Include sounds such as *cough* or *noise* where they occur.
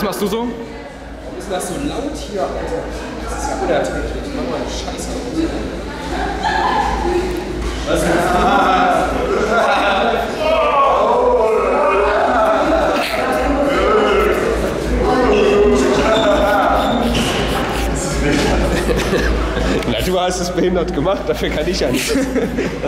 was machst du so? Warum ist das so laut hier, Alter? Das ist ja unerträglich. Mach mal eine Scheiße aus. Was ist das? *laughs* Na, du hast es behindert gemacht, dafür kann ich ja nicht. *laughs*